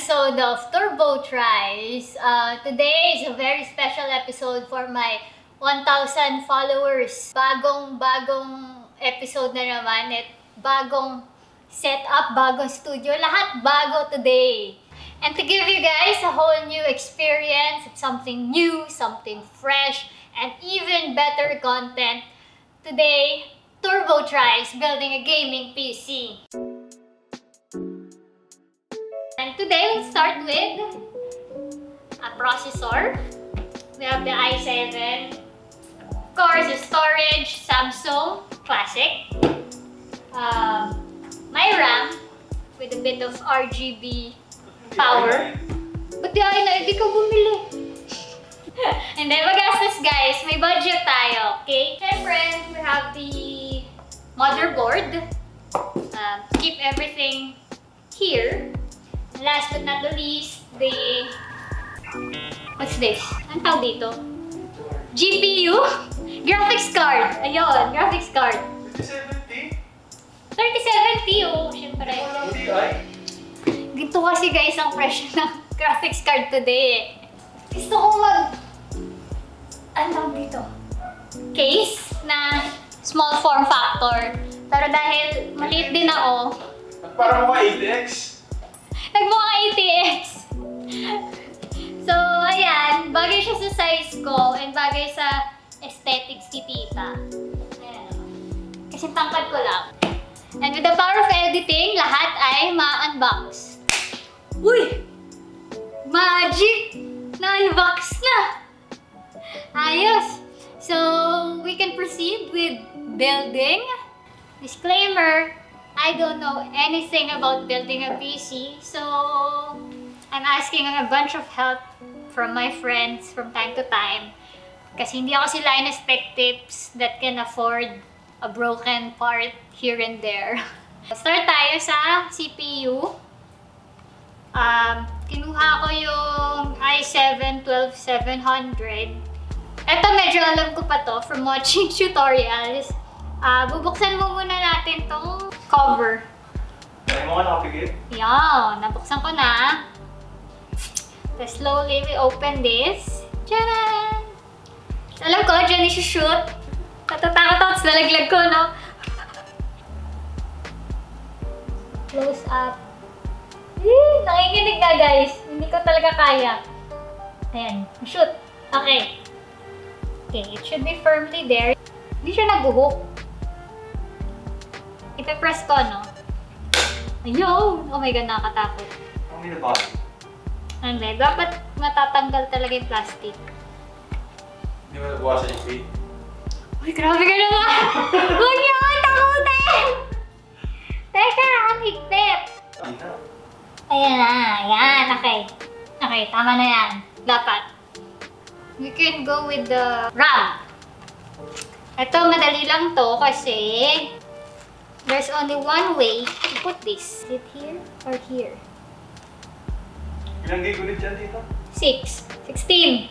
episode of Turbo Tries. Uh, today is a very special episode for my 1,000 followers. Bagong-bagong episode na naman at bagong setup, bagong studio. Lahat bago today. And to give you guys a whole new experience, something new, something fresh, and even better content, today, Turbo tries building a gaming PC. Today, we'll start with a processor. We have the i7. Of course, the storage, Samsung Classic. Um, my RAM with a bit of RGB power. Ba't di ay na, hindi ka bumili? Then, magastos guys. May budget tayo, okay? Siyempre, we have the motherboard. Um, keep everything here. Last but not the least, the... What's this? Anong tawag dito? GPU? Graphics card. Ayun, graphics card. 70? 3070 oh, syempre. Walang TI? Ganito kasi guys ang presyo ng graphics card today. Gusto ko mag... Ano dito? Case na small form factor. Pero dahil maliit din ako, Parang mga 8X. Nagmukha ATX. so, ayan. Bagay siya sa size ko and bagay sa aesthetics ni tita. Kasi tangkad ko lang. And with the power of editing, lahat ay ma-unbox. Uy! Magic! Na-unbox na! Ayos! So, we can proceed with building. Disclaimer, I don't know anything about building a PC, so I'm asking a bunch of help from my friends from time to time. Kasi hindi ako sila in spec tips that can afford a broken part here and there. Start tayo sa CPU. Um, kinuha ko yung i7-12700. Ito medyo alam ko pa to from watching tutorials. Ah, bubuksan mo muna natin tong cover. Ay mo ka nakapigil? Yan, nabuksan ko na. Tapos slowly we open this. Tcharan! Alam ko, dyan isushoot. Natatakot ako, tapos nalaglag ko, no? Close up. Eh, nanginginig nga, guys. Hindi ko talaga kaya. Ayan, shoot. Okay. Okay, it should be firmly there. Hindi siya nag-hook. Ipe-press ko, no? Ayun! Oh my God, nakakatakot. Ang minabali. Hindi, dapat matatanggal talaga yung plastic. Hindi mo nabawasan yung weight. Uy, grabe ka naman! Huwag niyo ako takutin! Teka, ang higpit! Ayan na, ayan, okay. Okay, tama na yan. Dapat. We can go with the RAM. Ito, madali lang to kasi there's only one way to put this. Is it here or here? Ilang gig ulit yan dito? 6. 16.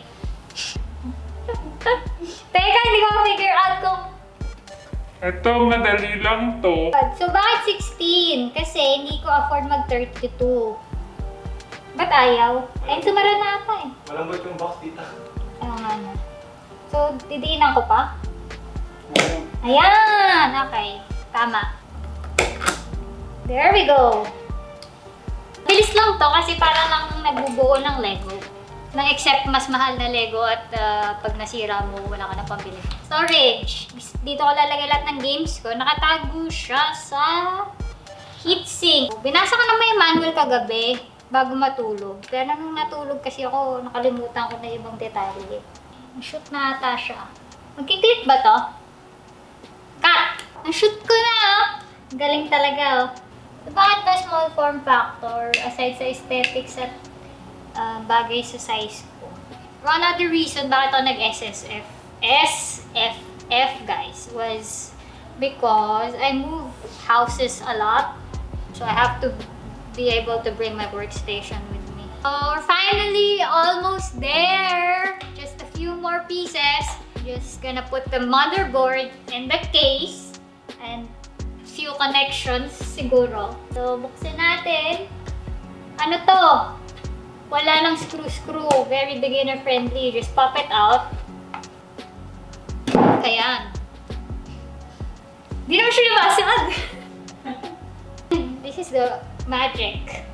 Teka, hindi ko ma-figure out kung... Ito, madali lang to. So, bakit 16? Kasi hindi ko afford mag-32. Ba't ayaw? Ay, sumara na ata eh. Malambot yung box dito. Ano nga na. So, didiinan ko pa? Ayan! Okay. Tama. There we go. Bilis lang to kasi parang lang nagbubuo ng Lego. Nang except mas mahal na Lego at ah, pag nasira mo, wala ka na pambili. Storage. Dito ko lalagay lahat ng games ko. Nakatago siya sa heatsink. Binasa ko naman yung manual kagabi bago matulog. Pero nung natulog kasi ako, nakalimutan ko na ibang detalye. Shoot na ata siya. Magkiklik ba to? Cut! Na-shoot ko na oh! Galing talaga oh. Bakit ba small form factor aside sa aesthetics at uh, bagay sa size ko? One other reason bakit ako nag-SSF, SFF guys, was because I move houses a lot. So I have to be able to bring my workstation with me. So we're finally almost there. Just a few more pieces. Just gonna put the motherboard in the case and few connections siguro. So buksan natin. Ano to? Wala nang screw-screw. Very beginner friendly. Just pop it out. Ayan. Di naman siya lumasag. This is the magic.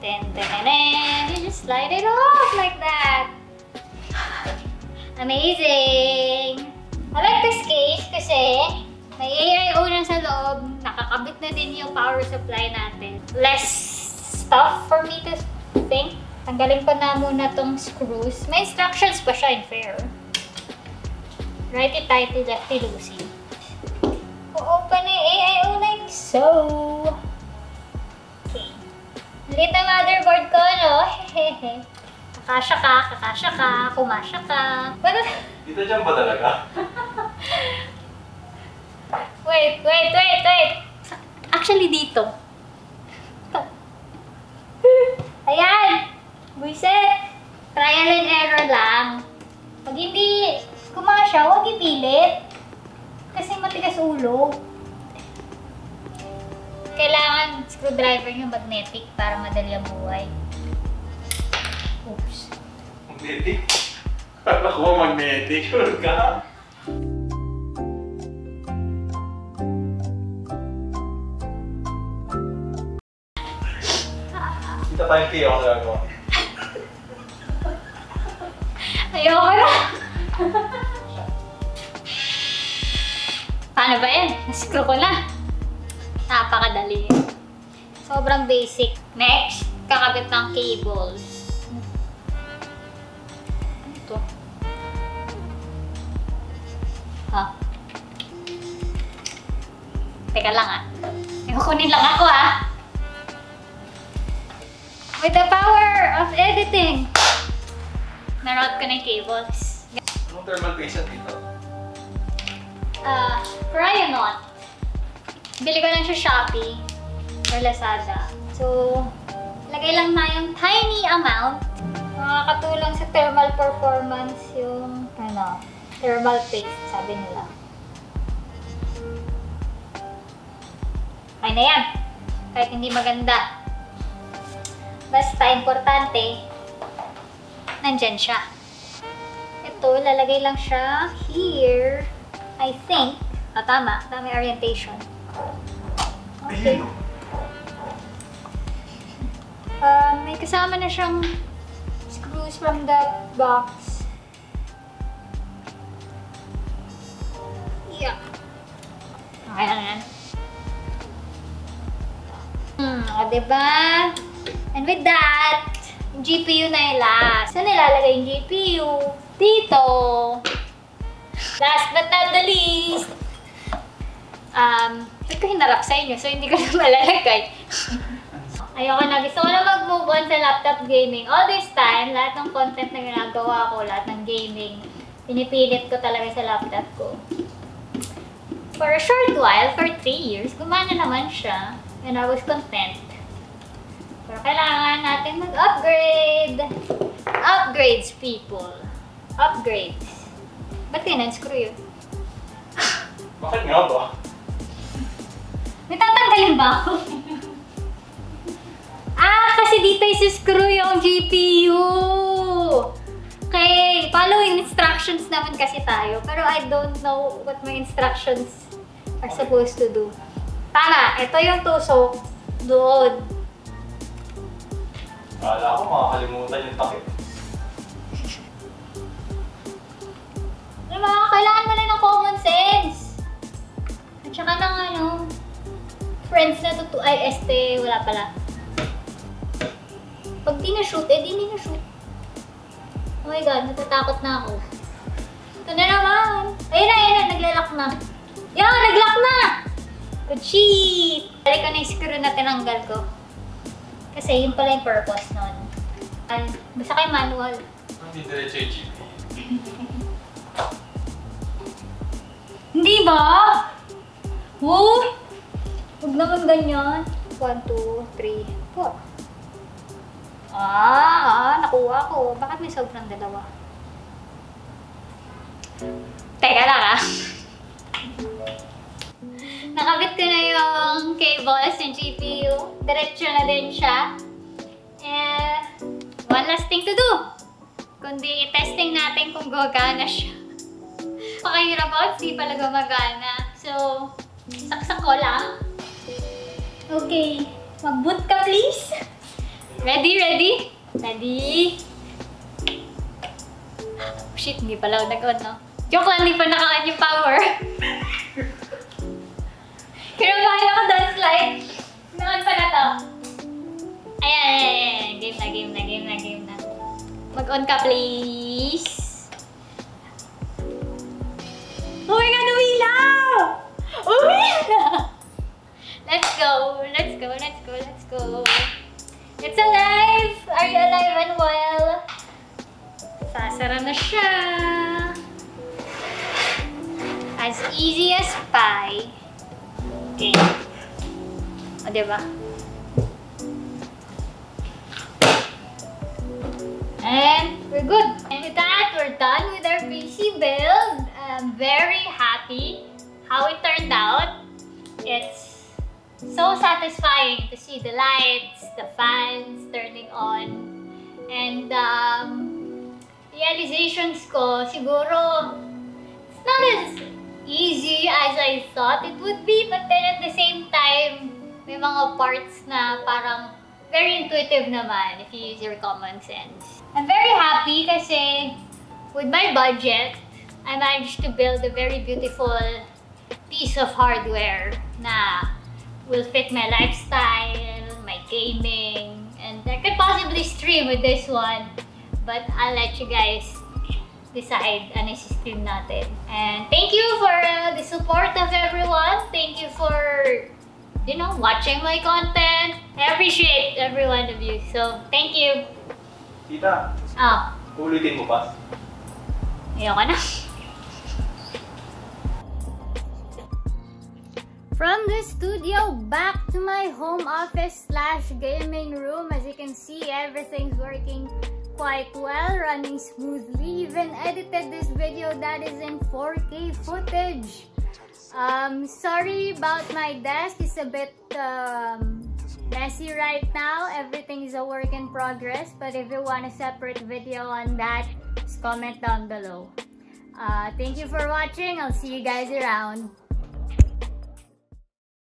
Then, then, then, you just slide it off like that. Amazing! I like this case kasi may AIO na sa loob. Nakakabit na din yung power supply natin. Less stuff for me to think. Tanggalin ko na muna tong screws. May instructions pa siya in fair. Righty tighty, lefty loosey. Open the AIO like so. Okay. Lit na motherboard ko, no? Hehehe. Kakasya ka, kakasya ka, kumasya ka. Dito dyan ba talaga? Wait, wait, wait, wait. Actually, dito. Ayan! Buisit! Trial and error lang. Pag hindi kumasya, huwag ipilit. Kasi matigas ulo. Kailangan screwdriver yung magnetic para madali ang buhay. Oops. Magnetic? Kala ko magnetic. Sure ka? Yung key ako nagagawa. Ayoko na. Paano ba yan? Nascrew ko na. Napakadali. Sobrang basic. Next, kakabit ng cables. Ano ito? Ha? Teka lang ah. May kukunin lang ako ah. With the power of editing. Naroute ko na yung cables. Anong thermal paste yan dito? Uh, Cryonaut. Bili ko lang siya Shopee or Lazada. So, lagay lang na yung tiny amount. Makakatulong sa thermal performance yung, ano, thermal paste, sabi nila. Okay na yan. Kahit hindi maganda. Basta importante, nandyan siya. Ito, lalagay lang siya here. I think. Ah, tama. Tama orientation. Okay. Um, may kasama na siyang screws from the box. Yeah. Okay lang yan. Hmm, o diba? And with that, GPU na yung last. Saan nilalagay yung GPU? Dito. Last but not the least, um, hindi ko hinarap sa inyo, so hindi ko na malalagay. Ayoko na. Gusto ko na mag-move on sa laptop gaming. All this time, lahat ng content na ginagawa ko, lahat ng gaming, pinipilit ko talaga sa laptop ko. For a short while, for 3 years, gumana naman siya. And I was content. Kailangan natin mag-upgrade. Upgrades, people. Upgrades. Ba't kayo na-screw yun? Bakit nga ba? May tatanggalin ba ako? ah, kasi dito isi-screw yung GPU. Okay, following instructions naman kasi tayo. Pero I don't know what my instructions are supposed to do. Tama, ito yung tusok doon. Kala ko makakalimutan yung takip. Ano ba, kailangan mo lang ng common sense. At saka ng ano, friends na tutu... Ay, este, wala pala. Pag di na-shoot, eh di na-shoot. Oh my god, natatakot na ako. Ito na naman. Ayun na, ayun na, naglalak na. Yan, naglock na! Good shit! Balik ko na yung screw na tinanggal ko. Kasi yun pala yung purpose nun. Ay, basta kayo manual. Hindi diretso yung GP. Hindi ba? Uy! Huwag naman ganyan. 1, 2, 3, 4. Ah, ah, nakuha ko. Bakit may sobrang dalawa? Teka lang ah. Nakabit ko na cables ng GPU. Diretso na din siya. Eh, one last thing to do. Kundi testing natin kung gagana siya. Pakahirap ako, di pala gumagana. So, saksak ko lang. Okay. Mag-boot ka, please. Ready, ready? Ready? Oh, shit, hindi pala nag-on, no? Joke lang, hindi pa naka-on yung power. Kinabahan ako doon, slide. Naon pa na to. Ayan, ayan. Game na, game na, game na, game na. Mag-on ka, please. Oh my God, umilaw! Umilaw! Let's go, let's go, let's go, let's go. It's alive! Are you alive and well? Sasara na siya. As easy as pie. Okay. Diba? And we're good. And with that, we're done with our PC build. I'm very happy how it turned out. It's so satisfying to see the lights, the fans turning on. And um, realizations ko, siguro, it's not as easy as I thought it would be. But then at the same time, may mga parts na parang very intuitive naman if you use your common sense. I'm very happy kasi with my budget, I managed to build a very beautiful piece of hardware na will fit my lifestyle, my gaming, and I could possibly stream with this one. But I'll let you guys decide ano yung stream natin. And thank you for uh, the support of everyone. Thank you for, you know, watching my content. I appreciate every one of you. So, thank you. Tita, Ah, ulitin mo pa. ayoko na. From the studio back to my home office slash gaming room. As you can see, everything's working quite well, running smoothly. Even edited this video that is in 4K footage. Um, sorry about my desk. It's a bit um, messy right now. Everything is a work in progress. But if you want a separate video on that, just comment down below. Uh, thank you for watching. I'll see you guys around.